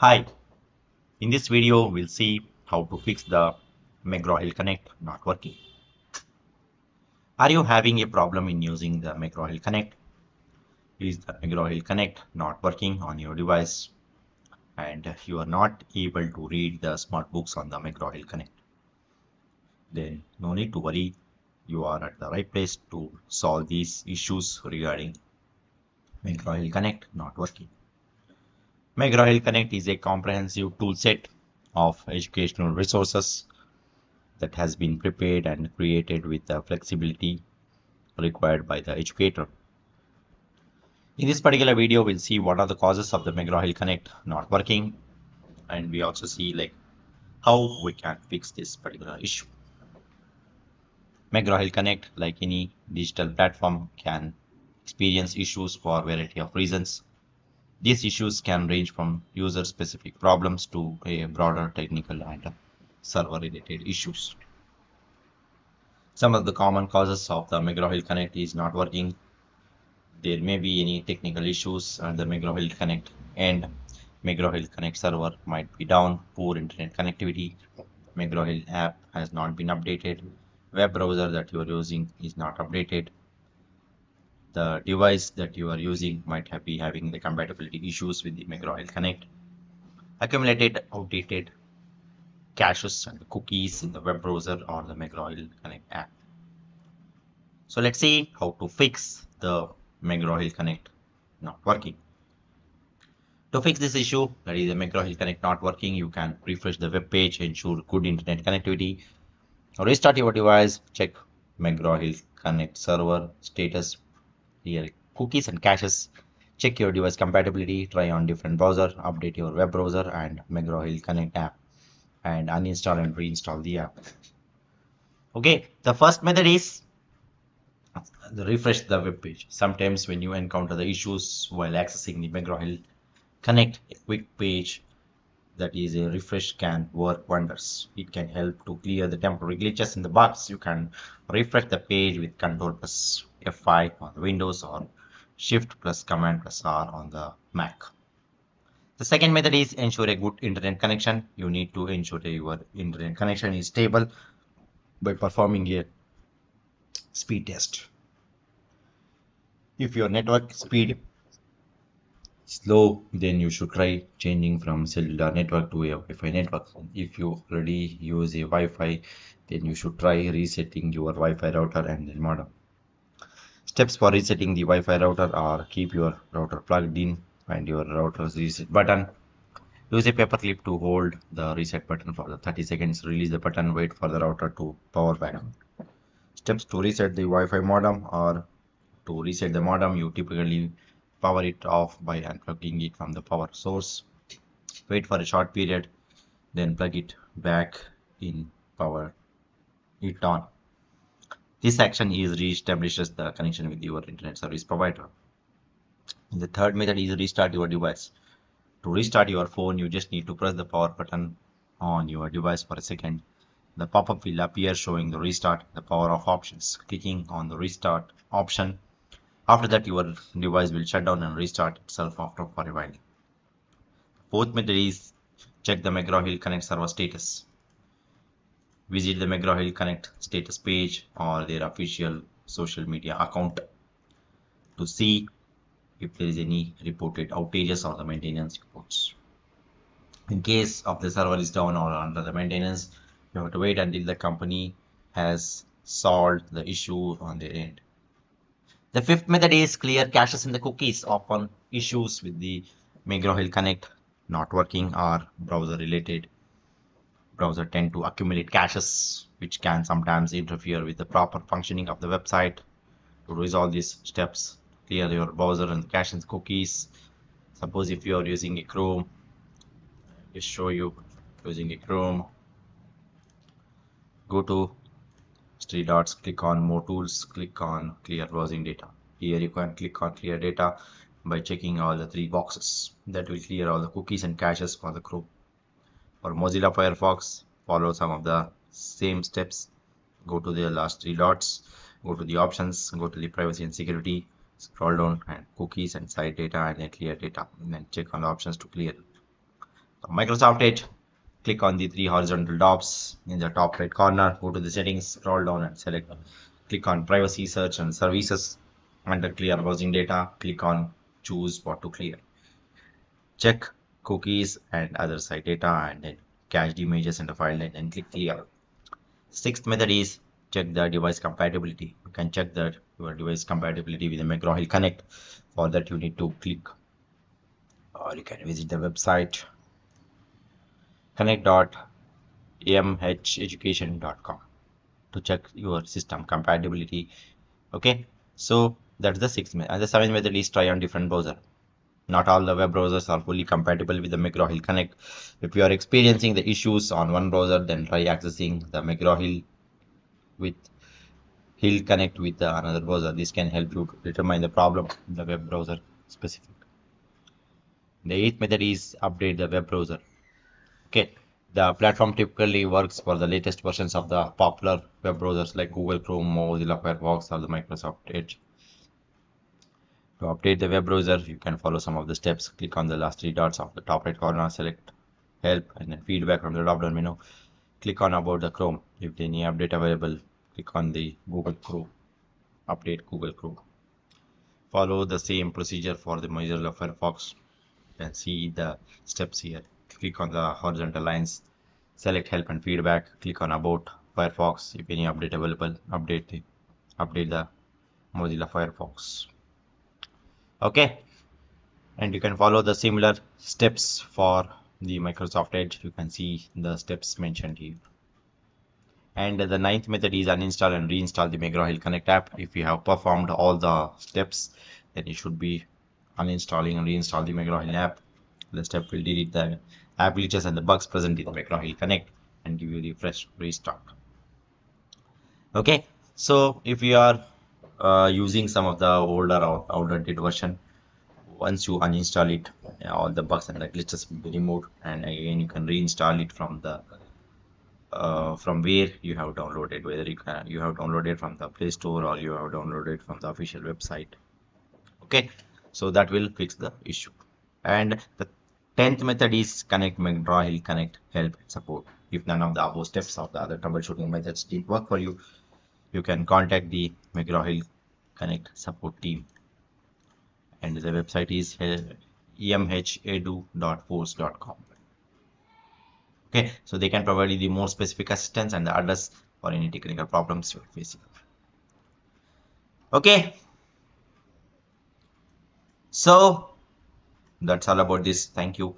Hi, in this video we'll see how to fix the McGraw-Hill Connect not working. Are you having a problem in using the McGraw-Hill Connect? Is the McGraw-Hill Connect not working on your device and you are not able to read the smart books on the McGraw-Hill Connect? Then no need to worry, you are at the right place to solve these issues regarding McGraw-Hill Connect not working. McGraw-Hill Connect is a comprehensive toolset of educational resources that has been prepared and created with the flexibility required by the educator. In this particular video, we'll see what are the causes of the McGraw-Hill Connect not working and we also see like how we can fix this particular issue. McGraw-Hill Connect, like any digital platform, can experience issues for a variety of reasons these issues can range from user-specific problems to a broader technical and server-related issues. Some of the common causes of the McGraw-Hill Connect is not working. There may be any technical issues at the McGraw-Hill Connect and McGraw-Hill Connect server might be down, poor internet connectivity, McGraw-Hill app has not been updated, web browser that you are using is not updated, the device that you are using might have be having the compatibility issues with the McGraw-Hill Connect. Accumulated outdated caches and cookies in the web browser or the McGraw-Hill Connect app. So let's see how to fix the McGraw-Hill Connect not working. To fix this issue, that is the McGraw-Hill Connect not working, you can refresh the web page, ensure good internet connectivity, restart your device, check McGraw-Hill Connect server status here cookies and caches. Check your device compatibility. Try on different browser. Update your web browser and mcgraw-hill connect app. And uninstall and reinstall the app. Okay the first method is uh, refresh the web page. Sometimes when you encounter the issues while accessing the mcgraw-hill connect a quick page that is a refresh can work wonders it can help to clear the temporary glitches in the box you can refresh the page with control plus F5 on the Windows or Shift plus Command plus R on the Mac. The second method is ensure a good internet connection. You need to ensure that your internet connection is stable by performing a speed test. If your network speed slow, then you should try changing from cellular network to a Wi-Fi network. If you already use a Wi-Fi, then you should try resetting your Wi-Fi router and then modem. Steps for resetting the Wi-Fi router are keep your router plugged in and your router's reset button. Use a paper clip to hold the reset button for the 30 seconds. Release the button. Wait for the router to power back. Steps to reset the Wi-Fi modem or to reset the modem, you typically power it off by unplugging it from the power source. Wait for a short period, then plug it back in, power it on. This action is re-establishes the connection with your internet service provider. The third method is restart your device. To restart your phone, you just need to press the power button on your device for a second. The pop-up will appear showing the restart, the power off options. Clicking on the restart option. After that, your device will shut down and restart itself after for a while. Fourth method is check the McGraw-Hill Connect server status visit the McGraw-Hill Connect status page or their official social media account to see if there is any reported outages or the maintenance reports. In case of the server is down or under the maintenance, you have to wait until the company has solved the issue on their end. The fifth method is clear caches in the cookies. Often issues with the McGraw-Hill Connect not working or browser related browser tend to accumulate caches which can sometimes interfere with the proper functioning of the website. To resolve these steps, clear your browser and cache and cookies. Suppose if you are using a Chrome, just show you using a Chrome. Go to three dots, click on more tools, click on clear browsing data. Here you can click on clear data by checking all the three boxes. That will clear all the cookies and caches for the Chrome for Mozilla Firefox follow some of the same steps go to the last three dots go to the options go to the privacy and security scroll down and cookies and site data and then clear data and then check on the options to clear Microsoft Edge click on the three horizontal dots in the top right corner go to the settings scroll down and select. Click on privacy search and services under clear browsing data. Click on choose what to clear. Check cookies and other site data and then cached images in the file and click clear. Sixth method is check the device compatibility. You can check that your device compatibility with the mcgraw-hill connect. For that you need to click or you can visit the website connect.mheducation.com to check your system compatibility. Okay? So that's the sixth uh, method and the seventh method is try on different browser. Not all the web browsers are fully compatible with the mcgraw-hill connect. If you are experiencing the issues on one browser then try accessing the mcgraw-hill with hill connect with another browser. This can help you determine the problem in the web browser specific. The eighth method is update the web browser okay the platform typically works for the latest versions of the popular web browsers like google chrome mozilla firefox or the microsoft edge. To update the web browser you can follow some of the steps. Click on the last three dots of the top right corner select help and then feedback from the drop down menu. Click on about the chrome. If there any update available click on the google chrome. Update google chrome. Follow the same procedure for the mozilla firefox can see the steps here click on the horizontal lines select help and feedback click on about firefox if any update available update the update the mozilla firefox. Okay. And you can follow the similar steps for the microsoft edge. You can see the steps mentioned here. And the ninth method is uninstall and reinstall the mcgraw-hill connect app. If you have performed all the steps then you should be uninstalling and reinstall the mcgraw-hill app the step will delete the app glitches and the bugs present in the mcgraw-hill connect and give you the fresh restart. Okay so if you are uh, using some of the older or outdated version once you uninstall it all the bugs and the glitches will be removed. And again you can reinstall it from the uh, from where you have downloaded whether you can you have downloaded from the play store or you have downloaded from the official website. Okay so that will fix the issue. And the 10th method is connect mcgraw-hill connect help support. If none of the above steps of the other troubleshooting methods didn't work for you you can contact the mcgraw-hill connect support team. And the website is uh, mhedu.force.com okay so they can provide you the more specific assistance and the address for any technical problems you're facing. Okay. So that's all about this. Thank you